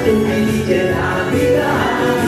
Tumpis dan apilah